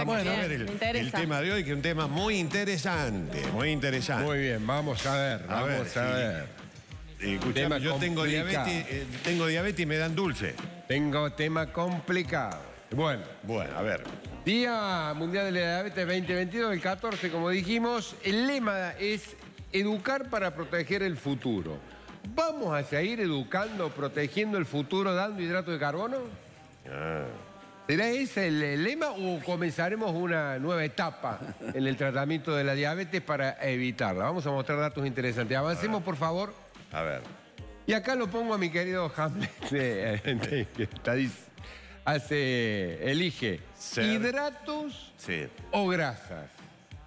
Vamos Bueno, a ver el, tema de hoy, que es un tema muy interesante, muy interesante. Muy bien, vamos a ver, A vamos ver, a sí. ver. Eh, escuchame, tema yo tengo diabetes, eh, tengo diabetes y me dan dulce. Tengo tema complicado. Bueno, Bueno, a ver. Día Mundial de la Diabetes 2022, el 14, como dijimos. El lema es educar para proteger el futuro. ¿Vamos a seguir educando, protegiendo el futuro, dando hidrato de carbono? Ah, ¿Será ese el, lema o comenzaremos una nueva etapa en el tratamiento de la diabetes para evitarla? Vamos a mostrar datos interesantes. Avancemos, por favor. a ver. Y acá lo pongo a mi querido Hamlet, eh, que está dis- hace, elige Ser. hidratos Sí. o grasas.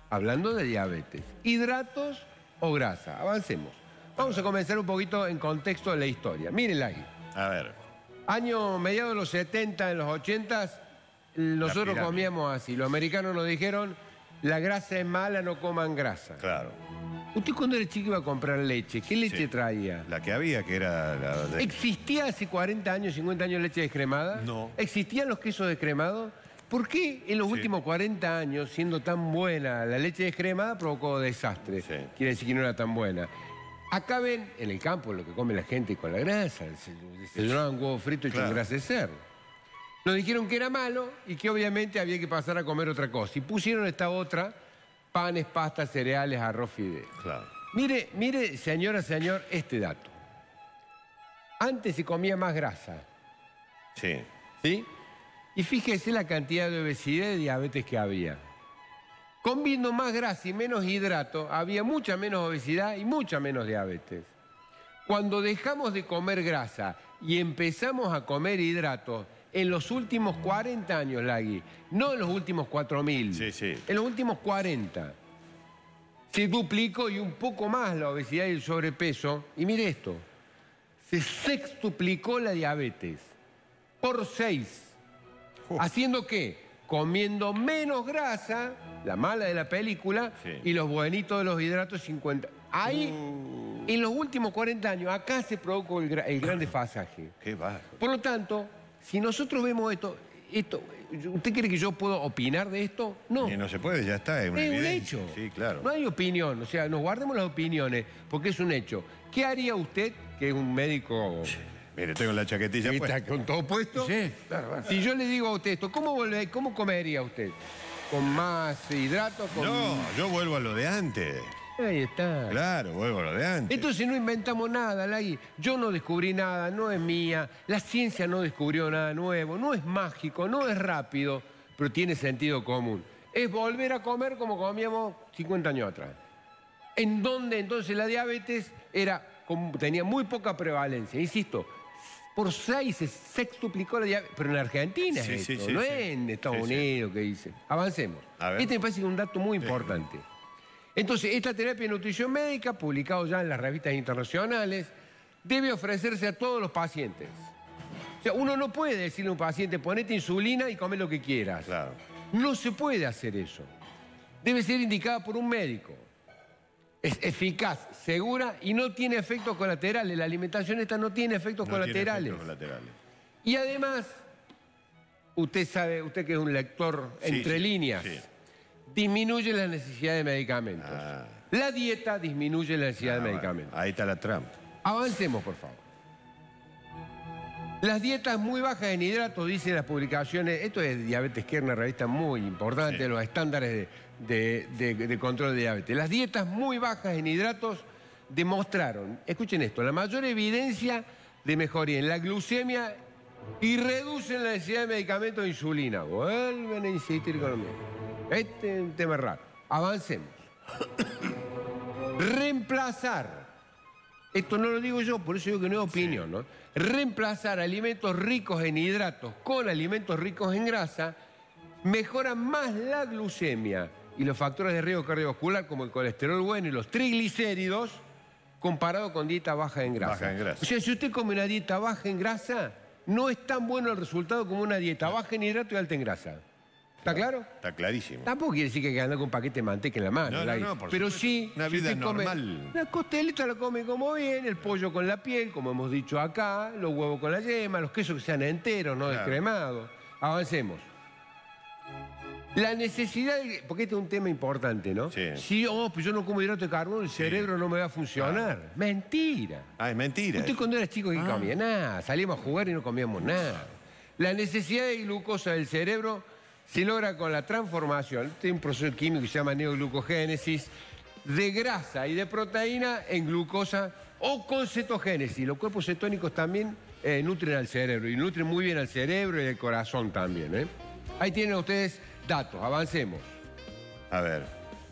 Hablando de diabetes, hidratos o grasa. Avancemos. Vamos a comenzar un poquito en contexto de la historia. Mírenla ahí. A ver. Año mediados de los 70, en los 80, nosotros comíamos así. Los americanos nos dijeron, la grasa es mala, no coman grasa. Claro. Usted cuando era chico iba a comprar leche, ¿qué leche Sí. traía? La que había, que era la de- ¿Existía hace 40 años, 50 años leche descremada? No. ¿Existían los quesos descremados? ¿Por qué en los Sí. últimos 40 años, siendo tan buena la leche descremada, provocó desastre? Sí. Quiere decir que no era tan buena. Acá ven, en el campo, lo que come la gente con la grasa. Se desayunaban huevo frito hecho Claro. en grasa de cerdo. Nos dijeron que era malo y que obviamente había que pasar a comer otra cosa. Y pusieron esta otra, panes, pastas, cereales, arroz, fideos. Claro. Mire, mire, señora, señor, este dato. Antes se comía más grasa, Sí. ¿sí? Y fíjese la cantidad de obesidad y diabetes que había. Comiendo más grasa y menos hidrato, había mucha menos obesidad y mucha menos diabetes. Cuando dejamos de comer grasa y empezamos a comer hidratos, en los últimos 40 años, Lagui, no en los últimos 4.000, Sí, sí. en los últimos 40, se duplicó y un poco más la obesidad y el sobrepeso. Y mire esto, se sextuplicó la diabetes por seis. Uf. ¿Haciendo qué? Comiendo menos grasa, la mala de la película, Sí. y los buenitos de los hidratos 50. Ahí, Uh. en los últimos 40 años, acá se produjo el, gra- el gran desfasaje. Qué bajo. Por lo tanto, si nosotros vemos esto, esto, ¿usted cree que yo puedo opinar de esto? No. Y no se puede, ya está, es una Es un hecho. Sí, claro. No hay opinión, o sea, nos guardemos las opiniones, porque es un hecho. ¿Qué haría usted, que es un médico Mire, tengo la chaquetilla que puesta. está con todo puesto? Sí, claro. Si yo le digo a usted esto, ¿cómo, volve- cómo comería usted? ¿Con más hidrato? Con... No, yo vuelvo a lo de antes. Ahí está. Claro, vuelvo a lo de antes. Entonces no inventamos nada, Lagui. Yo no descubrí nada, no es mía. La ciencia no descubrió nada nuevo. No es mágico, no es rápido, pero tiene sentido común. Es volver a comer como comíamos 50 años atrás. En donde entonces la diabetes era, como- tenía muy poca prevalencia. Insisto, por seis se sextuplicó la diabetes. Pero en Argentina es Sí, esto, sí, no sí. es en Estados. Unidos que dice. Avancemos. Este me parece que es un dato muy importante. Entonces, esta terapia de nutrición médica, publicado ya en las revistas internacionales, debe ofrecerse a todos los pacientes. O sea, uno no puede decirle a un paciente, ponete insulina y come lo que quieras. Claro. No se puede hacer eso. Debe ser indicada por un médico. Es eficaz, segura y no tiene efectos colaterales. La alimentación esta no tiene efectos No tiene colaterales. efectos colaterales. Y además, usted sabe, usted que es un lector Sí, entre sí, líneas, sí. disminuye la necesidad de medicamentos. Ah. La dieta disminuye la necesidad Ah, de bueno, medicamentos. Ahí está la trampa. Avancemos, por favor. Las dietas muy bajas en hidratos, dicen las publicaciones, esto es Diabetes Care, una revista muy importante, Sí. los estándares de, de- de- de control de diabetes. Las dietas muy bajas en hidratos demostraron, escuchen esto, la mayor evidencia de mejoría en la glucemia y reducen la necesidad de medicamentos de insulina. Vuelven a insistir con lo mismo. Este es un tema raro. Avancemos. Reemplazar esto no lo digo yo, por eso digo que no es opinión, ¿no? Reemplazar alimentos ricos en hidratos con alimentos ricos en grasa mejora más la glucemia y los factores de riesgo cardiovascular como el colesterol bueno y los triglicéridos comparado con dieta baja en grasa. Baja en grasa. O sea, si usted come una dieta baja en grasa, no es tan bueno el resultado como una dieta baja en hidrato y alta en grasa. ¿Está claro? Está clarísimo. Tampoco quiere decir que hay que andar con un paquete de manteca en la mano. No, no, no, por Pero supuesto. sí, Una vida usted come- normal. La costeleta la come como bien, el pollo con la piel, como hemos dicho acá, los huevos con la yema, los quesos que sean enteros, no Claro. descremados. Avancemos. La necesidad, de- porque este es un tema importante, ¿no? Sí. Si oh, pues yo no como hidrato de carbono, el cerebro no me va a funcionar. Mentira. Ah, es mentira. Usted cuando era chico, ¿qué comía? Nada. Salíamos a jugar y no comíamos nada. La necesidad de glucosa del cerebro se logra con la transformación, tiene un proceso químico que se llama neoglucogénesis, de grasa y de proteína en glucosa o con cetogénesis. Los cuerpos cetónicos también eh, nutren al cerebro y nutren muy bien al cerebro y al corazón también. ¿eh? Ahí tienen ustedes datos, avancemos. A ver.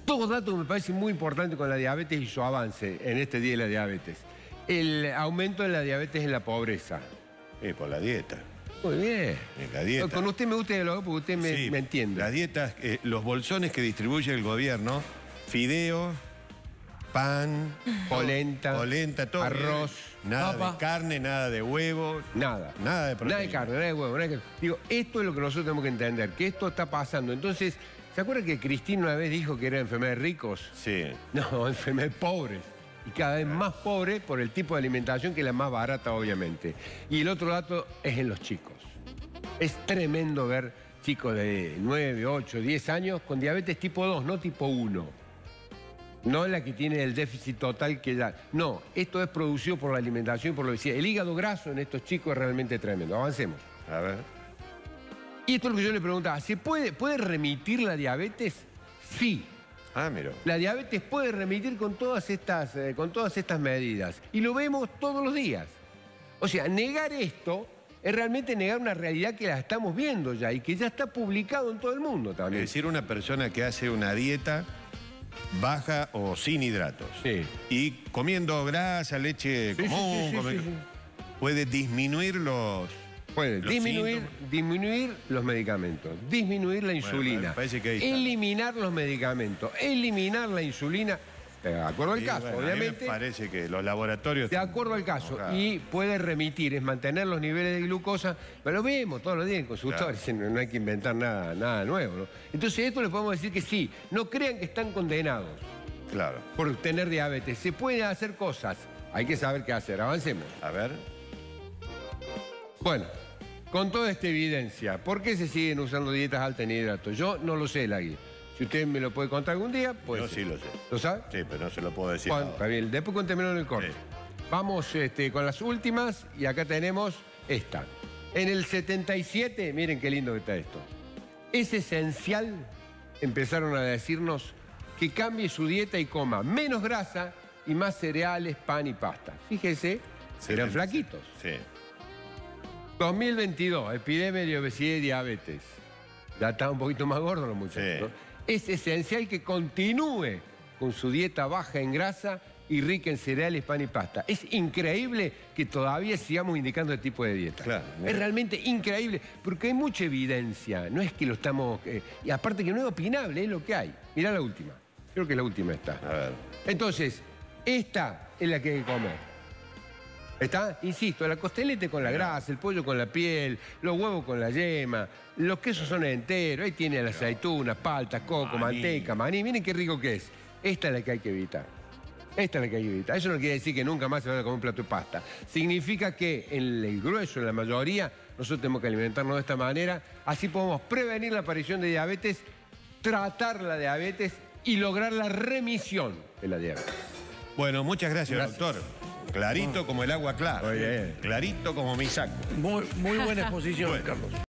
Dos datos que me parecen muy importantes con la diabetes y su avance en este día de la diabetes. El aumento de la diabetes en la pobreza. Eh, por la dieta. Muy bien. La dieta. Con usted me gusta dialogar porque usted me, Sí, me entiende. Las dietas, eh, los bolsones que distribuye el gobierno, fideos, pan, Polenta, polenta, todo. arroz, Nada papa. de carne, nada de huevo. Nada. Nada de proteína. Nada de carne, nada de huevo, nada de carne. Digo, esto es lo que nosotros tenemos que entender, que esto está pasando. Entonces, ¿se acuerdan que Cristina una vez dijo que era enfermedad de ricos? Sí. No, enfermedad de pobres. Y cada vez más pobre por el tipo de alimentación que es la más barata, obviamente. Y el otro dato es en los chicos. Es tremendo ver chicos de 9, 8, 10 años con diabetes tipo 2, no tipo 1. No la que tiene el déficit total que ya. No, esto es producido por la alimentación y por la obesidad. El hígado graso en estos chicos es realmente tremendo. Avancemos. A ver. Y esto es lo que yo le preguntaba. ¿Se puede, puede remitir la diabetes? Sí. Ah, mira. La diabetes puede remitir con todas estas, eh, con todas estas medidas. Y lo vemos todos los días. O sea, negar esto es realmente negar una realidad que la estamos viendo ya y que ya está publicado en todo el mundo Es también. decir, una persona que hace una dieta baja o sin hidratos. Sí. Y comiendo grasa, leche Sí, común, sí, sí, puede disminuir los... Disminuir, síntomas. disminuir los medicamentos, disminuir la insulina, que eliminar los medicamentos, eliminar la insulina, de acuerdo al Y caso, bueno, a mí me obviamente. parece que los laboratorios... De acuerdo al caso. Claro. Y puede remitir, es mantener los niveles de glucosa. Pero lo vemos todos los días en consultorios, no, no hay que inventar nada, nada nuevo. ¿no? Entonces, esto le podemos decir que sí. No crean que están condenados Claro. por tener diabetes. Se pueden hacer cosas. Hay que saber qué hacer. Avancemos. A ver. Bueno, con toda esta evidencia, ¿por qué se siguen usando dietas altas en hidratos? Yo no lo sé, Lagui. Si usted me lo puede contar algún día, pues. Yo sí lo sé. ¿Lo sabe? Sí, pero no se lo puedo decir Bueno, ahora. está bien. Después contémelo en el corte. Sí. Vamos este, con las últimas y acá tenemos esta. En el 77, miren qué lindo que está esto. Es esencial, empezaron a decirnos, que cambie su dieta y coma menos grasa y más cereales, pan y pasta. Fíjese, Sí, flaquitos. Sí. 2022, epidemia de obesidad y diabetes. Ya están un poquito más gordos los muchachos. Sí. ¿no? Es esencial que continúe con su dieta baja en grasa y rica en cereales, pan y pasta. Es increíble que todavía sigamos indicando este tipo de dieta. Claro. Es realmente increíble, porque hay mucha evidencia. No es que lo estamos... eh, y aparte que no es opinable, es lo que hay. Mirá la última. Creo que la última está. A ver. Entonces, esta es la que hay que comer. ¿Está? Insisto, la costelete con la grasa, el pollo con la piel, los huevos con la yema, los quesos son enteros, ahí tiene las aceitunas, palta, coco, Maní. manteca, maní. Miren qué rico que es. Esta es la que hay que evitar. Esta es la que hay que evitar. Eso no quiere decir que nunca más se vaya a comer un plato de pasta. Significa que en el grueso, en la mayoría, nosotros tenemos que alimentarnos de esta manera. Así podemos prevenir la aparición de diabetes, tratar la diabetes y lograr la remisión de la diabetes. Bueno, muchas gracias, Gracias. doctor. Clarito como el agua clara. Muy bien. Clarito como mi saco. Muy, muy buena exposición, Bueno. Carlos.